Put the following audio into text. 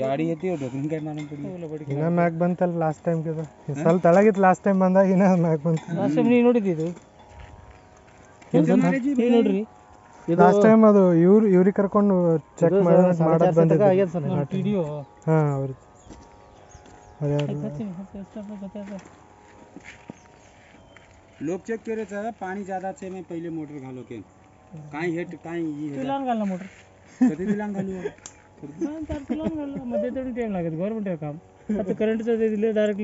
ಗಾಡಿ ಎತ್ತಿ ढोकून काय मालूम पडली ಇನ್ನ ಮ್ಯಾಗ್ ಬಂತಲ್ಲ ಲಾಸ್ಟ್ ಟೈಮ್ ಕಿದ ಸ್ವಲ್ಪ ತೆಳಗಿತ್ತು ಲಾಸ್ಟ್ ಟೈಮ್ ಬಂದಾಗ ಇನ್ನ ಮ್ಯಾಗ್ ಬಂತು ಲಾಸ್ಟ್ ಟೈಮ್ ನೀವು ನೋಡಿದ್ದು ನೀವು ನೋಡ್ರಿ ಲಾಸ್ಟ್ ಟೈಮ್ ಅದು ಇವ್ರು ಇವ್ರಿಗೆ ಕರ್ಕೊಂಡು ಚೆಕ್ ಮಾಡೋದು ಮಾಡೋದು ಬಂದಿದ್ದು ವಿಡಿಯೋ ಹಾ ಅವ್ರಿಗೆ ಅದ್ಯಾರು लोक चेक करे तर पाणी जादा छे मी पहिले मोटर घालो के काय हेट काय ही हे लहान घालला मोटर कधी दिला घालू चार लहान घालला मध्ये तेवढी टाइम लागत गव्हर्नमेंट काम आता करंटचं ते दिलं डायरेक्ट